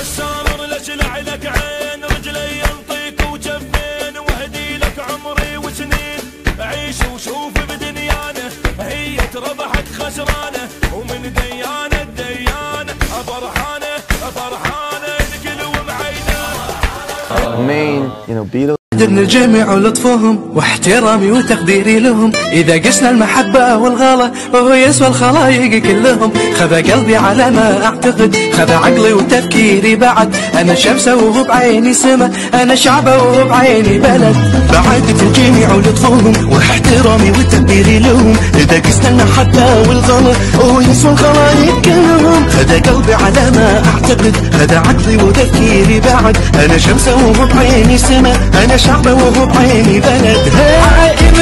السامر لجلع لك عين رجلي ينطيك وجفين واهدي لك عمري وسنين. عيش وشوف بدنيانه هي ربحت خسرانه. ومن ديانة ديانة فرحانه فرحانه الكل ومعينة. You know, Beatles. من الجميع ولطفهم واحترامي وتقديري لهم. إذا قسنا المحبة والغلا وهو يسوى الخلايق كلهم. خذ قلبي على ما أعتقد خذ عقلي وتفكيري بعد. أنا شمسة وهو بعيني سما أنا شعبة وهو بعيني بلد. بعدت الجميع ولطفهم واحترامي وتقديري لهم. إذا قسنا المحبة والغلا وهو يسوى الخلايق كلهم. خذ قلبي على ما أعتقد خذ عقلي وتفكيري بعد. أنا شمسة وهو بعيني سما أنا شعبة شعب وبطيني بلدها عائم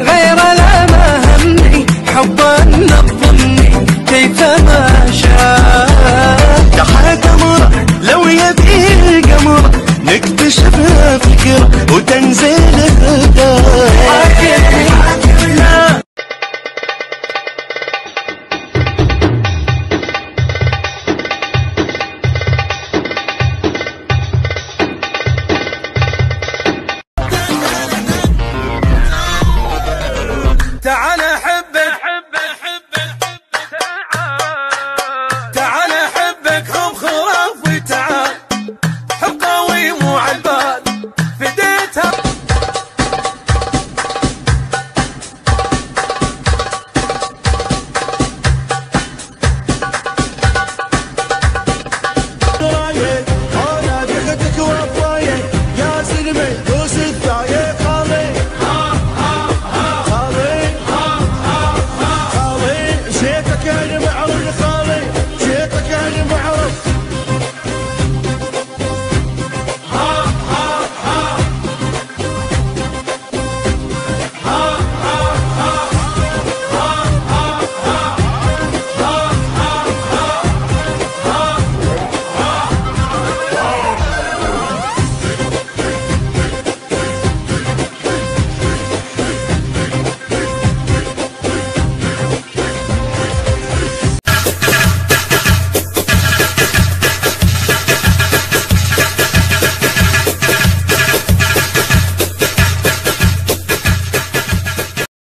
غير لا ما همني حبا نظمني كيف ما شاء. تحت امره لو يبي القمر. نكتشف فكره وتنزل الدار على حي